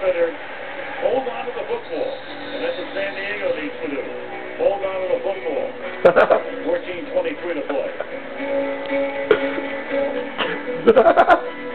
better hold on to the football. And that's what San Diego needs to do. Hold on to the football. 14-23 to play.